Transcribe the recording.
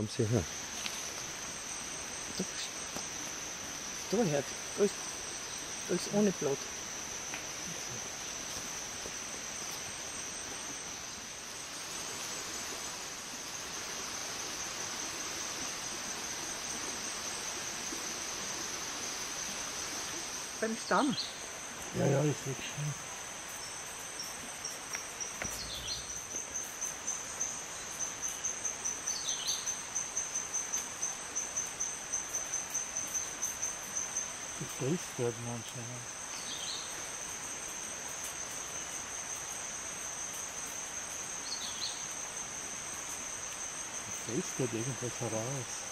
Kommst hierher. Da hört, da ist, da ist ohne Blatt. Beim Stamm. Ja, ja, ich sehe schon. Gefräst werden anscheinend. Gefräst wird irgendwas heraus.